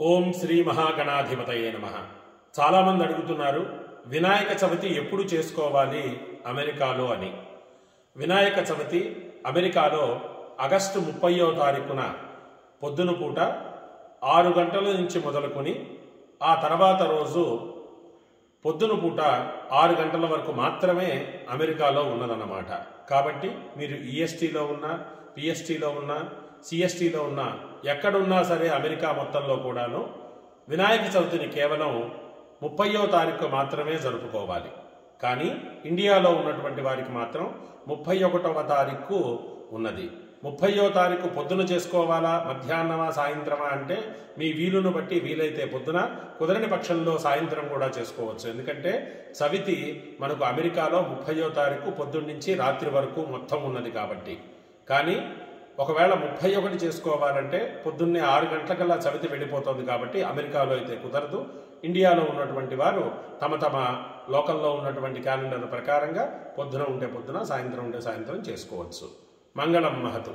ఓం శ్రీ మహాగణాధిపతయే నమ. చాలామంది అడుగుతున్నారు వినాయక చవితి ఎప్పుడు చేసుకోవాలి అమెరికాలో అని. వినాయక చవితి అమెరికాలో ఆగస్టు ముప్పయో తారీఖున పొద్దున పూట ఆరు గంటల నుంచి మొదలుకొని ఆ తర్వాత రోజు పొద్దున పూట ఆరు గంటల వరకు మాత్రమే అమెరికాలో ఉన్నదన్నమాట. కాబట్టి మీరు ఈఎస్టీలో ఉన్నా పిఎస్టీలో ఉన్నా సిఎస్టీలో ఉన్న ఎక్కడున్నా సరే అమెరికా మొత్తంలో కూడాను వినాయక చవితిని కేవలం ముప్పయో తారీఖు మాత్రమే జరుపుకోవాలి. కానీ ఇండియాలో ఉన్నటువంటి వారికి మాత్రం ముప్పై ఒకటవ తారీఖు ఉన్నది. ముప్పయో తారీఖు పొద్దున చేసుకోవాలా మధ్యాహ్నమా సాయంత్రమా అంటే మీ వీలును బట్టి వీలైతే పొద్దున కుదరని పక్షంలో సాయంత్రం కూడా చేసుకోవచ్చు. ఎందుకంటే చవితి మనకు అమెరికాలో ముప్పయో తారీఖు పొద్దున్నుంచి రాత్రి వరకు మొత్తం ఉన్నది కాబట్టి. కానీ ఒకవేళ ముప్పై ఒకటి చేసుకోవాలంటే పొద్దున్నే ఆరు గంటలకల్లా చవితి వెళ్ళిపోతుంది కాబట్టి అమెరికాలో అయితే కుదరదు. ఇండియాలో ఉన్నటువంటి వారు తమ తమ లోకల్లో ఉన్నటువంటి క్యాలెండర్ ప్రకారంగా పొద్దున ఉంటే పొద్దున సాయంత్రం ఉంటే సాయంత్రం చేసుకోవచ్చు. మంగళం మహతు.